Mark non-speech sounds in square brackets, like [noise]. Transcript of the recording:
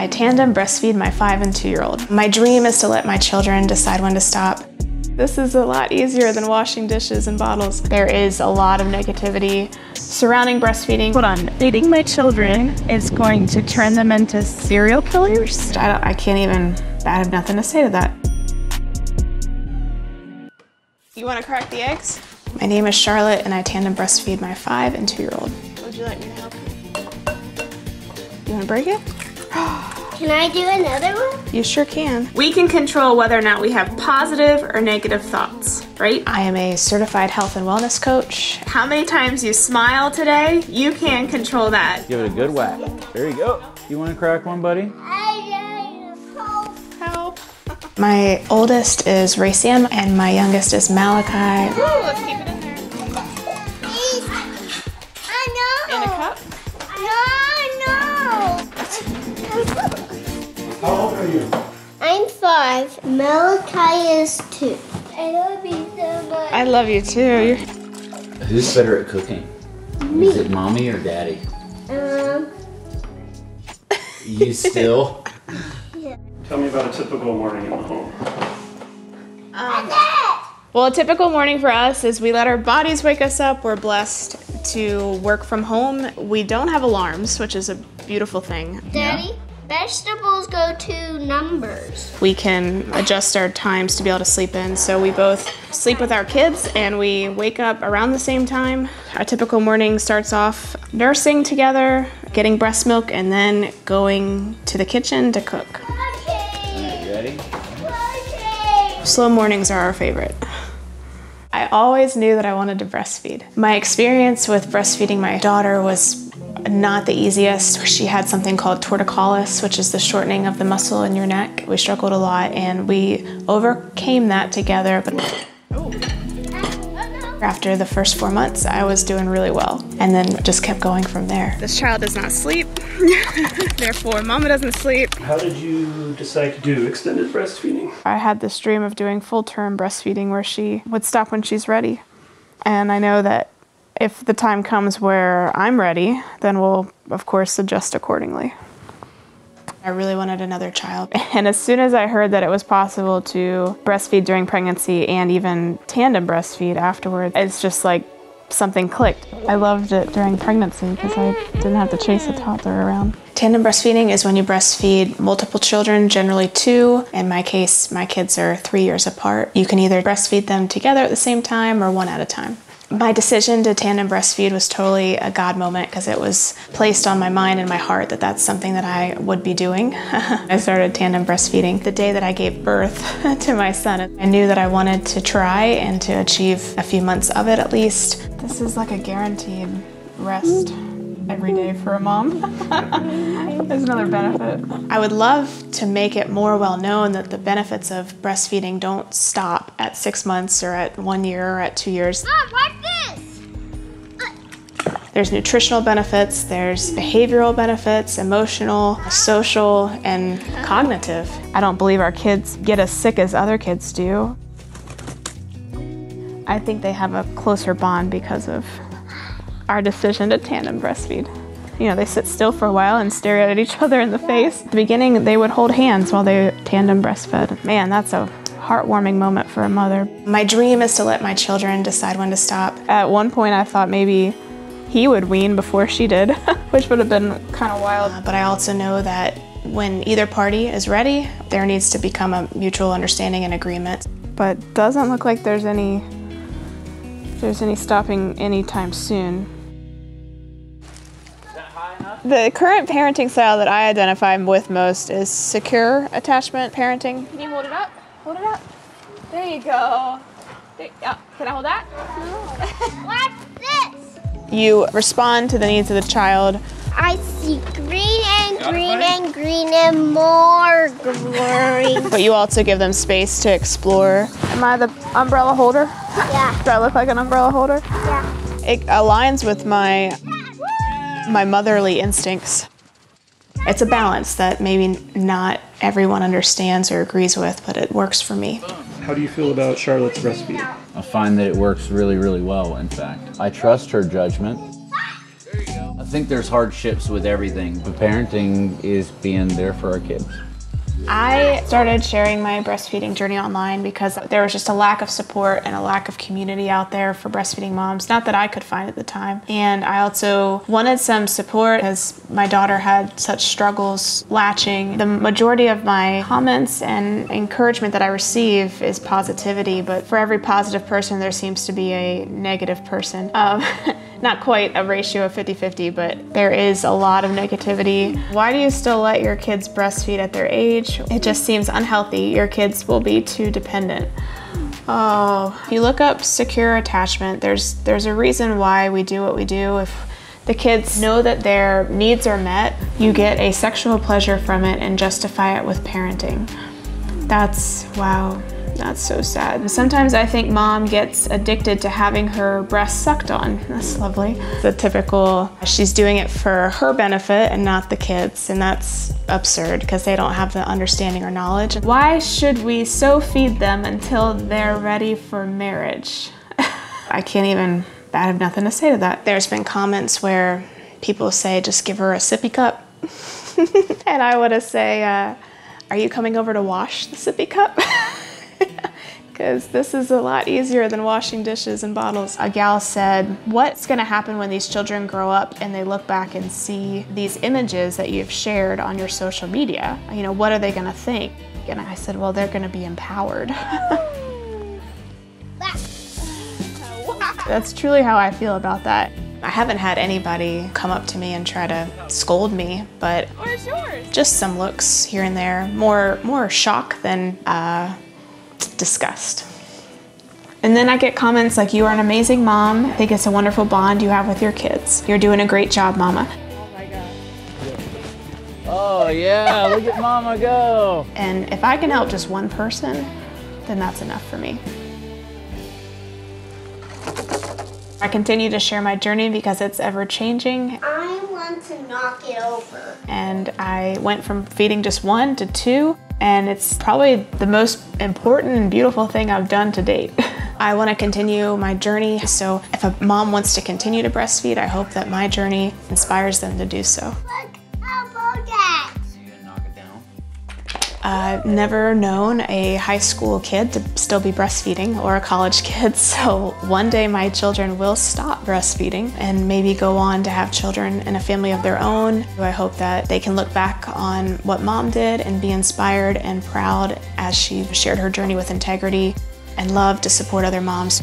I tandem breastfeed my five and two year old. My dream is to let my children decide when to stop. This is a lot easier than washing dishes and bottles. There is a lot of negativity surrounding breastfeeding. Hold on, dating my children is going to turn them into serial killers? I, don't, I can't even, I have nothing to say to that. You want to crack the eggs? My name is Charlotte and I tandem breastfeed my five and two year old. Would you like me to help you? You want to break it? Can I do another one? You sure can. We can control whether or not we have positive or negative thoughts, right? I am a certified health and wellness coach. How many times you smile today, you can control that. Give it a good whack. There you go. You want to crack one, buddy? Help. My oldest is Reyce Anne and my youngest is Malachi. Ooh, old are you? I'm five. Malachi is two. I love you so much. I love you too. You're Who's better at cooking? Is it mommy or daddy? Um, You still? [laughs] Tell me about a typical morning in the home. Well, a typical morning for us is we let our bodies wake us up. We're blessed to work from home. We don't have alarms, which is a beautiful thing. Daddy, vegetables go to numbers. We can adjust our times to be able to sleep in. So we both sleep with our kids and we wake up around the same time. Our typical morning starts off nursing together, getting breast milk, and then going to the kitchen to cook. Okay. Ready? Okay. Slow mornings are our favorite. I always knew that I wanted to breastfeed. My experience with breastfeeding my daughter was not the easiest. She had something called torticollis, which is the shortening of the muscle in your neck. We struggled a lot and we overcame that together. But after the first four months, I was doing really well and then just kept going from there. This child does not sleep. [laughs] Therefore, mama doesn't sleep. How did you decide to do extended breastfeeding? I had this dream of doing full term breastfeeding where she would stop when she's ready. And I know that if the time comes where I'm ready, then we'll, of course, adjust accordingly. I really wanted another child. [laughs] And as soon as I heard that it was possible to breastfeed during pregnancy and even tandem breastfeed afterwards, it's just like something clicked. I loved it during pregnancy because I didn't have to chase a toddler around. Tandem breastfeeding is when you breastfeed multiple children, generally two. In my case, my kids are three years apart. You can either breastfeed them together at the same time or one at a time. My decision to tandem breastfeed was totally a God moment because it was placed on my mind and my heart that that's something that I would be doing. [laughs] I started tandem breastfeeding the day that I gave birth [laughs] to my son. I knew that I wanted to try and to achieve a few months of it at least. This is like a guaranteed rest every day for a mom. [laughs] There's another benefit. I would love to make it more well known that the benefits of breastfeeding don't stop at six months or at one year or at two years. There's nutritional benefits, there's behavioral benefits, emotional, social, and cognitive. I don't believe our kids get as sick as other kids do. I think they have a closer bond because of our decision to tandem breastfeed. You know, they sit still for a while and stare at each [laughs] other in the face. At the beginning, they would hold hands while they tandem breastfed. Man, that's a heartwarming moment for a mother. My dream is to let my children decide when to stop. At one point, I thought maybe he would wean before she did, [laughs] which would have been kind of wild. Uh, but I also know that when either party is ready, there needs to become a mutual understanding and agreement. But doesn't look like there's any there's any stopping anytime soon. The current parenting style that I identify with most is secure attachment parenting. Can you hold it up? Hold it up. There you go. There, yeah. Can I hold that? [laughs] Watch this. You respond to the needs of the child. I see green and green and green and more green. [laughs] But you also give them space to explore. Am I the umbrella holder? yeah. Do I look like an umbrella holder? Yeah. It aligns with my my motherly instincts. It's a balance that maybe not everyone understands or agrees with, but it works for me. How do you feel about Charlotte's breastfeeding? I find that it works really, really well, in fact. I trust her judgment. I think there's hardships with everything, but parenting is being there for our kids. I started sharing my breastfeeding journey online because there was just a lack of support and a lack of community out there for breastfeeding moms, not that I could find at the time. And I also wanted some support because my daughter had such struggles latching. The majority of my comments and encouragement that I receive is positivity, but for every positive person, there seems to be a negative person. Um, [laughs] not quite a ratio of 50 50, but there is a lot of negativity. Why do you still let your kids breastfeed at their age? It just seems unhealthy. Your kids will be too dependent. Oh, if you look up secure attachment, there's there's a reason why we do what we do. If the kids know that their needs are met, you get a sexual pleasure from it and justify it with parenting. That's wow. That's so sad. Sometimes I think mom gets addicted to having her breast sucked on. [laughs] That's lovely. The typical, she's doing it for her benefit and not the kids, and that's absurd because they don't have the understanding or knowledge. Why should we so feed them until they're ready for marriage? [laughs] I can't even, I have nothing to say to that. There's been comments where people say, just give her a sippy cup. [laughs] and I would say, uh, are you coming over to wash the sippy cup? Because this is a lot easier than washing dishes and bottles. A gal said, What's going to happen when these children grow up and they look back and see these images that you've shared on your social media? You know, what are they going to think? And I said, Well, they're going to be empowered. [laughs] That's truly how I feel about that. I haven't had anybody come up to me and try to scold me, but just some looks here and there. More, more shock than uh, disgust. And then I get comments like, You are an amazing mom. I think it's a wonderful bond you have with your kids. You're doing a great job, Mama. Oh yeah, look at mama go. And if I can help just one person, then that's enough for me. I continue to share my journey because it's ever changing. I want to knock it over. And I went from feeding just one to two, and it's probably the most important and beautiful thing I've done to date. [laughs] I want to continue my journey, so if a mom wants to continue to breastfeed, I hope that my journey inspires them to do so. I've never known a high school kid to still be breastfeeding or a college [laughs] kid, so one day my children will stop breastfeeding and maybe go on to have children in a family of their own. I hope that they can look back on what mom did and be inspired and proud as she shared her journey with integrity and love to support other moms.